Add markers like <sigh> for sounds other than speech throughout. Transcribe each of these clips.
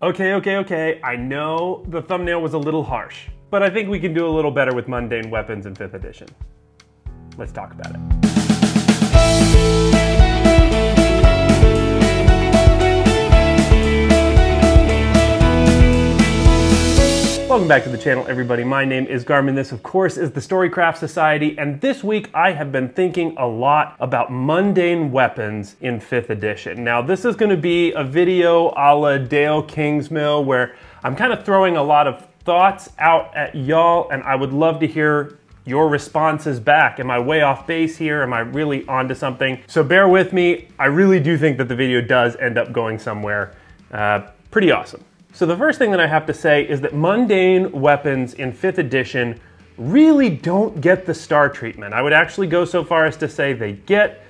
Okay, okay, okay, I know the thumbnail was a little harsh, but I think we can do a little better with mundane weapons in 5th edition. Let's talk about it. Welcome back to the channel, everybody. My name is Garmin. This, of course, is the Storycraft Society, and this week I have been thinking a lot about mundane weapons in 5th edition. Now, this is going to be a video a la Dale Kingsmill, where I'm kind of throwing a lot of thoughts out at y'all, and I would love to hear your responses back. Am I way off base here? Am I really onto something? So bear with me. I really do think that the video does end up going somewhere uh, pretty awesome. So the first thing that I have to say is that mundane weapons in 5th edition really don't get the star treatment. I would actually go so far as to say they get,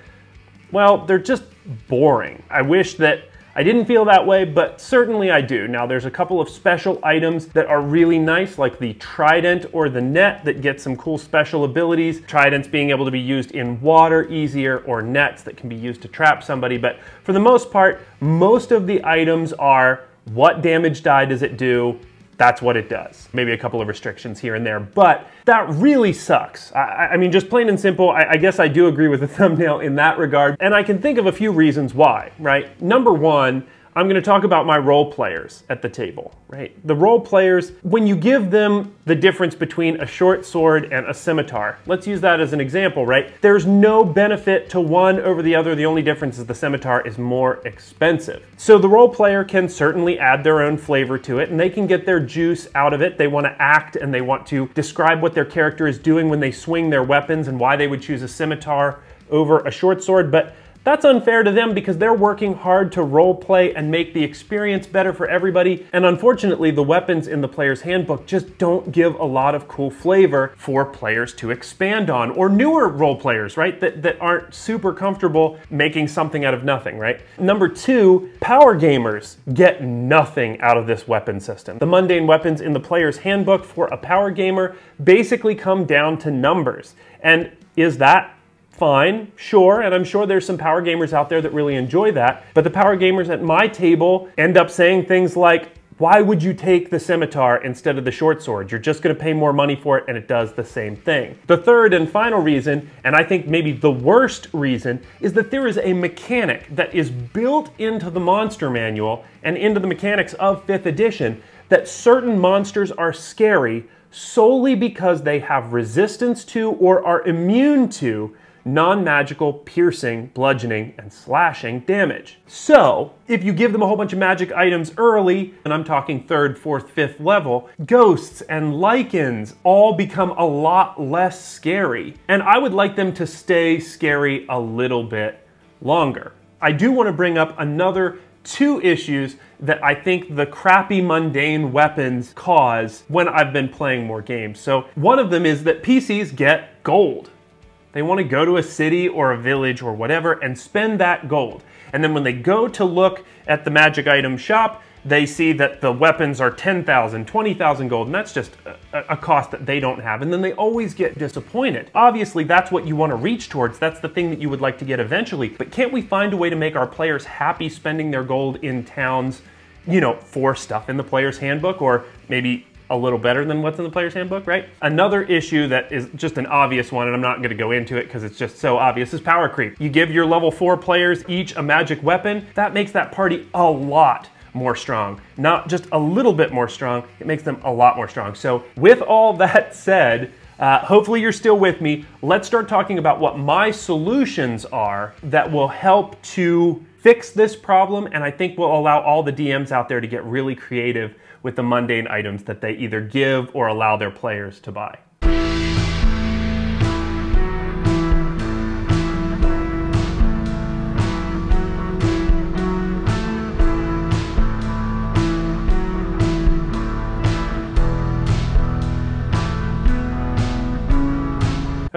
well, they're just boring. I wish that I didn't feel that way, but certainly I do. Now there's a couple of special items that are really nice, like the trident or the net that get some cool special abilities. Tridents being able to be used in water easier, or nets that can be used to trap somebody. But for the most part, most of the items are what damage die does it do? That's what it does. Maybe a couple of restrictions here and there, but that really sucks. I, I mean, just plain and simple, I, I guess I do agree with the <laughs> thumbnail in that regard, and I can think of a few reasons why, right? Number one, I'm going to talk about my role players at the table, right? The role players, when you give them the difference between a short sword and a scimitar, let's use that as an example, right? There's no benefit to one over the other. The only difference is the scimitar is more expensive. So the role player can certainly add their own flavor to it and they can get their juice out of it. They want to act and they want to describe what their character is doing when they swing their weapons and why they would choose a scimitar over a short sword. But that's unfair to them because they're working hard to role play and make the experience better for everybody. And unfortunately, the weapons in the player's handbook just don't give a lot of cool flavor for players to expand on or newer role players, right? That, that aren't super comfortable making something out of nothing, right? Number two, power gamers get nothing out of this weapon system. The mundane weapons in the player's handbook for a power gamer basically come down to numbers. And is that fine, sure, and I'm sure there's some power gamers out there that really enjoy that, but the power gamers at my table end up saying things like, why would you take the scimitar instead of the short sword? You're just going to pay more money for it and it does the same thing. The third and final reason, and I think maybe the worst reason, is that there is a mechanic that is built into the monster manual and into the mechanics of 5th edition that certain monsters are scary solely because they have resistance to or are immune to non-magical piercing, bludgeoning, and slashing damage. So, if you give them a whole bunch of magic items early, and I'm talking third, fourth, fifth level, ghosts and Lycans all become a lot less scary. And I would like them to stay scary a little bit longer. I do want to bring up another two issues that I think the crappy mundane weapons cause when I've been playing more games. So one of them is that PCs get gold. They want to go to a city or a village or whatever and spend that gold. And then when they go to look at the magic item shop, they see that the weapons are 10,000, 20,000 gold, and that's just a, a, cost that they don't have. And then they always get disappointed. Obviously, that's what you want to reach towards. That's the thing that you would like to get eventually. But can't we find a way to make our players happy spending their gold in towns, you know, for stuff in the player's handbook or maybe a little better than what's in the player's handbook, right? Another issue that is just an obvious one, and I'm not gonna go into it because it's just so obvious, is power creep. You give your level four players each a magic weapon, that makes that party a lot more strong. Not just a little bit more strong, it makes them a lot more strong. So with all that <laughs> said, uh, hopefully you're still with me. Let's start talking about what my solutions are that will help to fix this problem and I think will allow all the DMs out there to get really creative with the mundane items that they either give or allow their players to buy.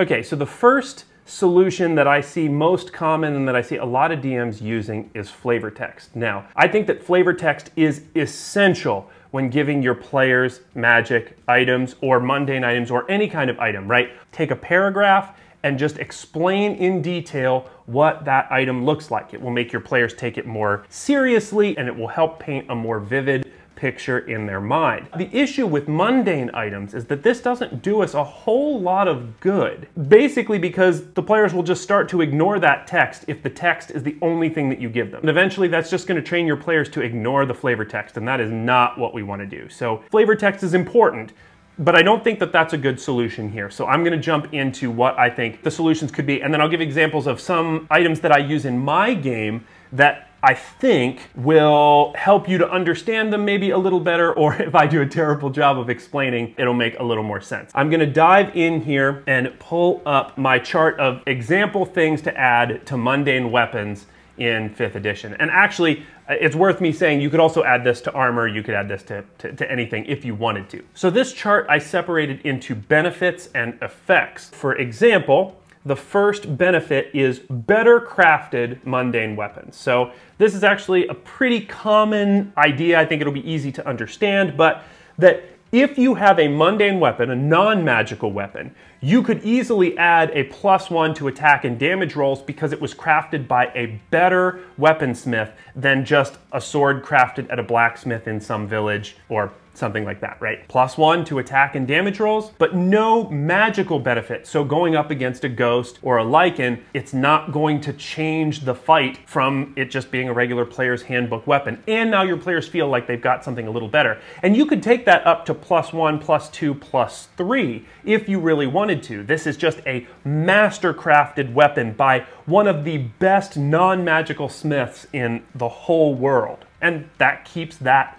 Okay, so the first solution that I see most common and that I see a lot of DMs using is flavor text. Now, I think that flavor text is essential when giving your players magic items or mundane items or any kind of item, right? Take a paragraph and just explain in detail what that item looks like. It will make your players take it more seriously and it will help paint a more vivid picture in their mind. The issue with mundane items is that this doesn't do us a whole lot of good. Basically because the players will just start to ignore that text if the text is the only thing that you give them. And eventually that's just gonna train your players to ignore the flavor text and that is not what we wanna do. So flavor text is important, but I don't think that that's a good solution here. So I'm going to jump into what I think the solutions could be, and then I'll give examples of some items that I use in my game that I think will help you to understand them maybe a little better, <laughs> or if I do a terrible job of explaining, it'll make a little more sense. I'm gonna dive in here and pull up my chart of example things to add to mundane weapons in fifth edition. And actually, uh, it's worth me saying you could also add this to armor, you could add this to, to, to, anything if you wanted to. So this chart I separated into benefits and effects. For example, the first benefit is better crafted mundane weapons. So this is actually a pretty common idea. I think it'll be easy to understand, but that if you have a mundane weapon, a non-magical weapon, you could easily add a plus one to attack and damage rolls because it was crafted by a better weaponsmith than just a sword crafted at a blacksmith in some village or something like that, right? Plus one to attack and damage rolls, but no magical benefit. So going up against a ghost or a Lycan, it's not going to change the fight from it just being a regular player's handbook weapon. And now your players feel like they've got something a little better. And you could take that up to plus one, plus two, plus three if you really wanted to. This is just a master crafted weapon by one of the best non-magical smiths in the whole world. And that keeps that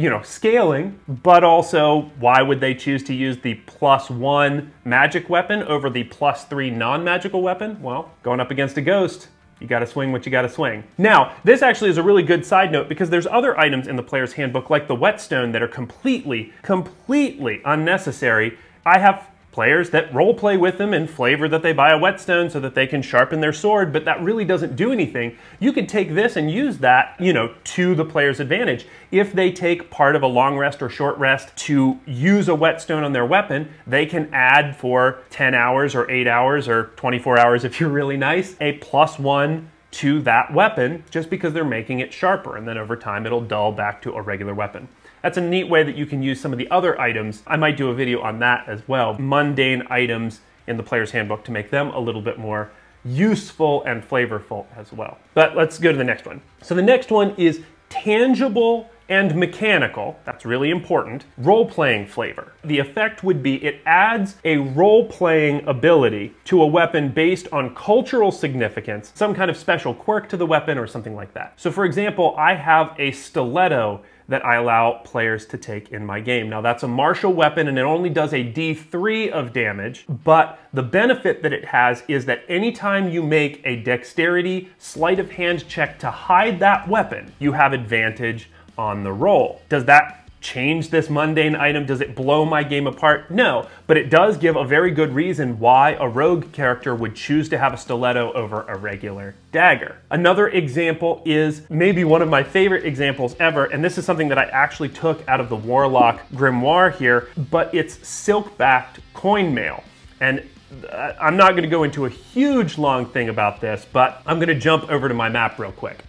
you know, scaling, but also why would they choose to use the plus one magic weapon over the plus three non-magical weapon? Well, going up against a ghost, you gotta swing what you gotta swing. Now, this actually is a really good side note because there's other items in the player's handbook like the whetstone that are completely, completely unnecessary. I have players that role play with them and flavor that they buy a whetstone so that they can sharpen their sword, but that really doesn't do anything. You could take this and use that, you know, to the player's advantage. If they take part of a long rest or short rest to use a whetstone on their weapon, they can add for 10 hours or 8 hours or 24 hours <laughs> if you're really nice, a plus one to that weapon just because they're making it sharper and then over time it'll dull back to a regular weapon. That's a neat way that you can use some of the other items. I might do a video on that as well. Mundane items in the player's handbook to make them a little bit more useful and flavorful as well. But let's go to the next one. So the next one is tangible and mechanical, that's really important, role-playing flavor. The effect would be it adds a role-playing ability to a weapon based on cultural significance, some kind of special quirk to the weapon or something like that. So for example, I have a stiletto that I allow players to take in my game. Now that's a martial weapon and it only does a D3 of damage, but the benefit that it has is that anytime you make a dexterity sleight of hand check to hide that weapon, you have advantage on the roll. Does that change this mundane item? Does it blow my game apart? No, but it does give a very good reason why a rogue character would choose to have a stiletto over a regular dagger. Another example is maybe one of my favorite examples ever, and this is something that I actually took out of the Warlock Grimoire here, but it's silk-backed coin mail. And uh, I'm not gonna go into a huge long thing about this, but I'm gonna jump over to my map real quick.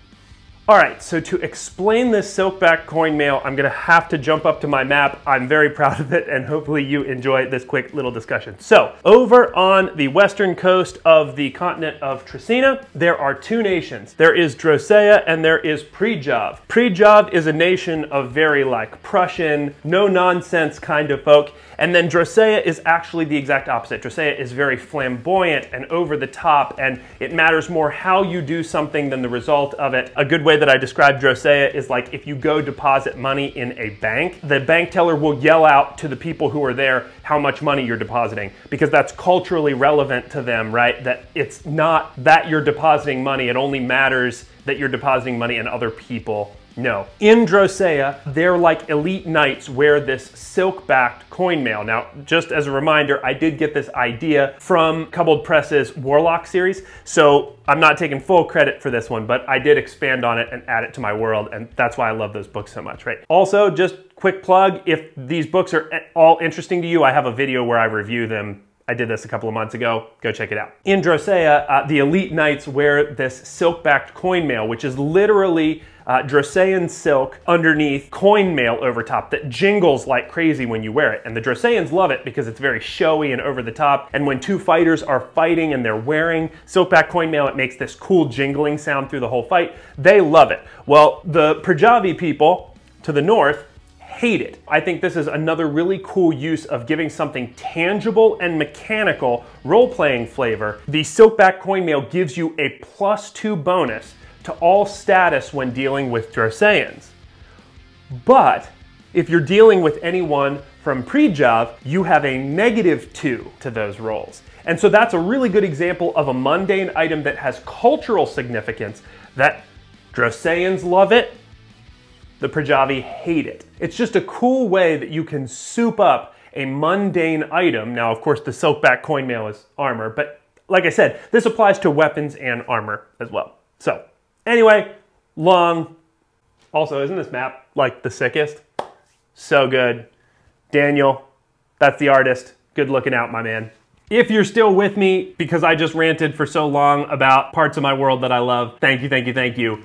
All right, so to explain this silkback coin mail, I'm gonna have to jump up to my map. I'm very proud of it, and hopefully you enjoy this quick little discussion. So, over on the western coast of the continent of Tracina, there are two nations. There is Drosea and there is Prijav. Prijav is a nation of very like Prussian, no-nonsense kind of folk, and then Drosea is actually the exact opposite. Drosea is very flamboyant and over the top, and it matters more how you do something than the result of it. A good way that I described Drosea is like if you go deposit money in a bank, the bank teller will yell out to the people who are there how much money you're depositing because that's culturally relevant to them, right? That it's not that you're depositing money, it only matters that you're depositing money and other people know. In Drosea, they're like elite knights wear this silk-backed coin mail. Now, just as a reminder, I did get this idea from Kobold Press's Warlock series, so I'm not taking full credit for this one, but I did expand on it and add it to my world, and that's why I love those books so much, right? Also, just quick plug, if these books are all interesting to you, I have a video where I review them I did this a couple of months ago. Go check it out. In Drosea, uh, the elite knights wear this silk-backed coin mail, which is literally uh, Drosean silk underneath coin mail over top that jingles like crazy when you wear it. And the Droseans love it because it's very showy and over the top. And when two fighters are fighting and they're wearing silk-back coin mail, it makes this cool jingling sound through the whole fight. They love it. Well, the Prajavi people to the north hate it. I think this is another really cool use of giving something tangible and mechanical role-playing flavor. The Silkback coin mail gives you a plus two bonus to all status when dealing with Droseans. But if you're dealing with anyone from Prijav, you have a negative two to those rolls. And so that's a really good example of a mundane item that has cultural significance that Droseans love it, the Prajavi hate it. It's just a cool way that you can soup up a mundane item. Now, of course, the silkback coin mail is armor, but like I said, this applies to weapons and armor as well. So Anyway, long. Also, isn't this map like the sickest? So good. Daniel, that's the artist. Good looking out, my man. If you're still with me because I just ranted for so long about parts of my world that I love, thank you, thank you, thank you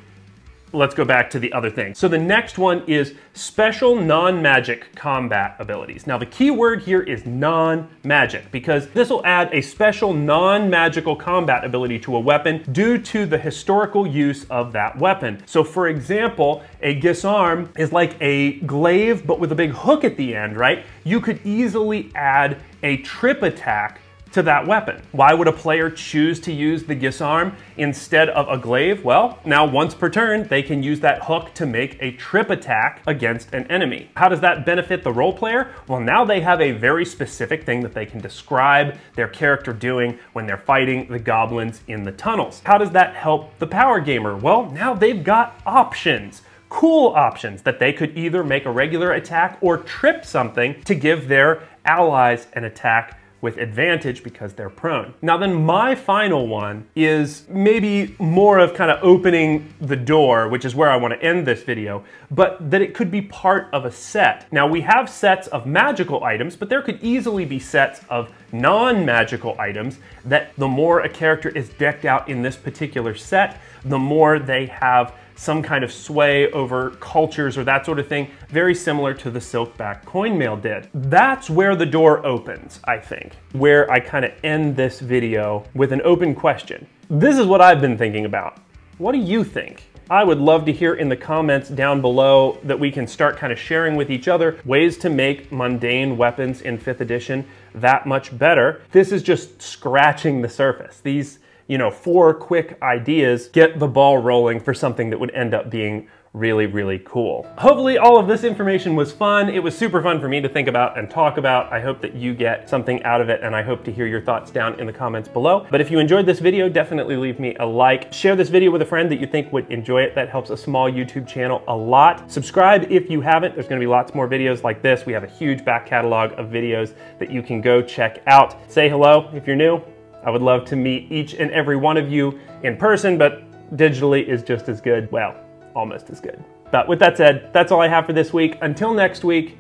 let's go back to the other thing. So the next one is special non-magic combat abilities. Now the key word here is non-magic because this will add a special non-magical combat ability to a weapon due to the historical use of that weapon. So for example, a guisarme is like a glaive but with a big hook at the end, right? You could easily add a trip attack to that weapon. Why would a player choose to use the guisarme instead of a glaive? Well, now once per turn, they can use that hook to make a trip attack against an enemy. How does that benefit the role player? Well, now they have a very specific thing that they can describe their character doing when they're fighting the goblins in the tunnels. How does that help the power gamer? Well, now they've got options cool options that they could either make a regular attack or trip something to give their allies an attack with advantage because they're prone. Now then my final one is maybe more of kind of opening the door, which is where I want to end this video, but that it could be part of a set. Now we have sets of magical items, but there could easily be sets of non-magical items that the more a character is decked out in this particular set, the more they have some kind of sway over cultures or that sort of thing, very similar to the silkback coin mail did. That's where the door opens, I think, where I kind of end this video with an open question. This is what I've been thinking about. What do you think? I would love to hear in the comments down below that we can start kind of sharing with each other ways to make mundane weapons in 5th edition that much better. This is just scratching the surface. These you know, four quick ideas get the ball rolling for something that would end up being really, really cool. Hopefully all of this information was fun. It was super fun for me to think about and talk about. I hope that you get something out of it and I hope to hear your thoughts down in the comments below. But if you enjoyed this video, definitely leave me a like. Share this video with a friend that you think would enjoy it. That helps a small YouTube channel a lot. Subscribe if you haven't. There's gonna be lots more videos like this. We have a huge back catalog of videos that you can go check out. Say hello if you're new. I would love to meet each and every one of you in person, but digitally is just as good. Well, almost as good. But with that said, that's all I have for this week. Until next week,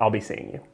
I'll be seeing you.